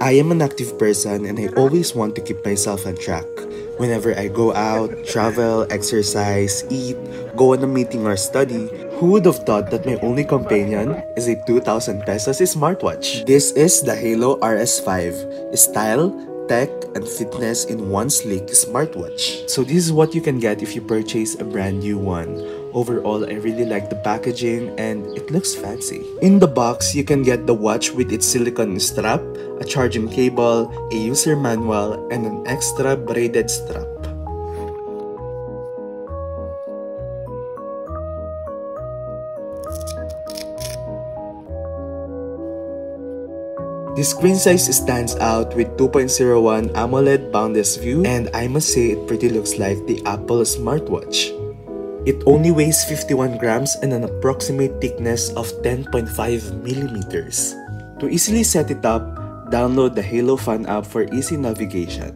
I am an active person and I always want to keep myself on track. Whenever I go out, travel, exercise, eat, go on a meeting or study, who would have thought that my only companion is a 2000 pesos smartwatch? This is the Haylou RS5. Style, tech, and fitness in one sleek smartwatch. So this is what you can get if you purchase a brand new one. Overall, I really like the packaging and it looks fancy. In the box, you can get the watch with its silicone strap, a charging cable, a user manual, and an extra braided strap. The screen size stands out with 2.01 AMOLED boundless view and I must say it pretty looks like the Apple smartwatch. It only weighs 51 grams and an approximate thickness of 10.5 millimeters. To easily set it up, download the Haylou Fun app for easy navigation.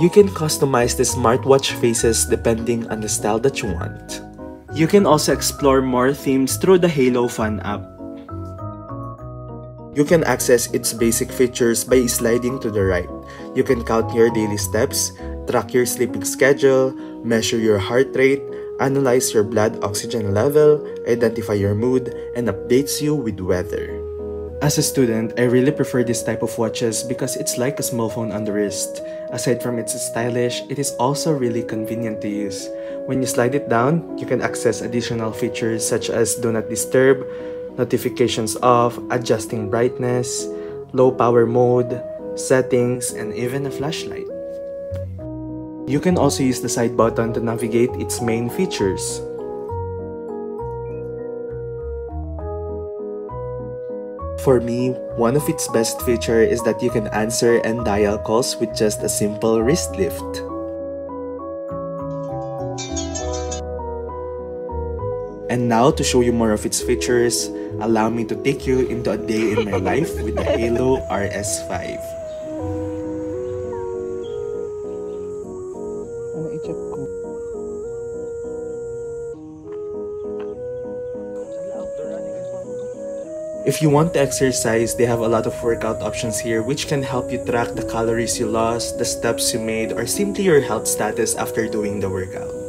You can customize the smartwatch faces depending on the style that you want. You can also explore more themes through the Haylou Fun app. You can access its basic features by sliding to the right. You can count your daily steps, track your sleeping schedule, measure your heart rate, analyze your blood oxygen level, identify your mood, and updates you with weather. As a student, I really prefer this type of watches because it's like a small phone on the wrist. Aside from its stylish, it is also really convenient to use. When you slide it down, you can access additional features such as Do Not Disturb, notifications off, adjusting brightness, low power mode, settings, and even a flashlight. You can also use the side button to navigate its main features. For me, one of its best feature is that you can answer and dial calls with just a simple wrist lift. And now to show you more of its features, allow me to take you into a day in my life with the Haylou RS5. If you want to exercise, they have a lot of workout options here which can help you track the calories you lost, the steps you made, or simply your health status after doing the workout.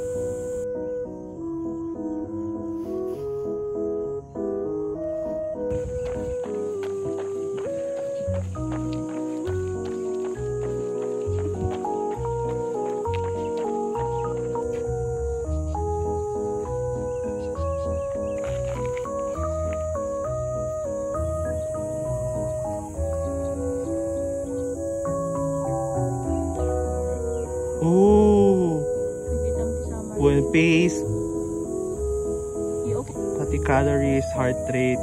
Oh, well pace, okay? pati calories, heart rate.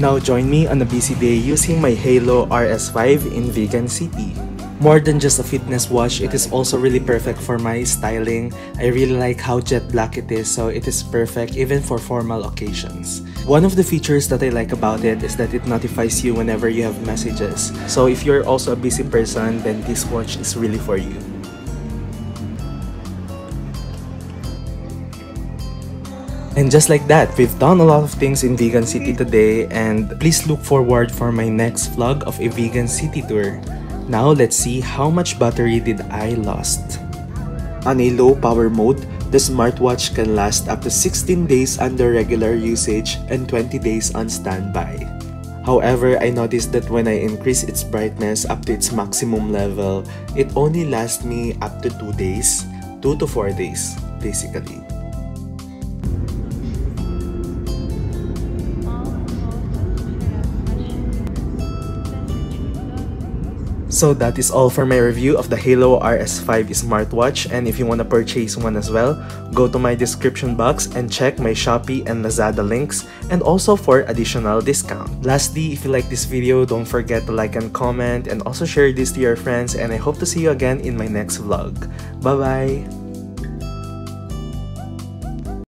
Now join me on a busy day using my Haylou RS5 in Vigan City. More than just a fitness watch, it is also really perfect for my styling. I really like how jet black it is, so it is perfect even for formal occasions. One of the features that I like about it is that it notifies you whenever you have messages. So if you're also a busy person, then this watch is really for you. And just like that, we've done a lot of things in Vigan City today and please look forward for my next vlog of a Vigan City tour. Now let's see how much battery did I lost. On a low power mode, the smartwatch can last up to 16 days under regular usage and 20 days on standby. However, I noticed that when I increase its brightness up to its maximum level, it only lasts me up to 2 days, 2 to 4 days, basically. So that is all for my review of the Haylou RS5 smartwatch and if you want to purchase one as well, go to my description box and check my Shopee and Lazada links and also for additional discount. Lastly, if you like this video, don't forget to like and comment and also share this to your friends and I hope to see you again in my next vlog. Bye bye!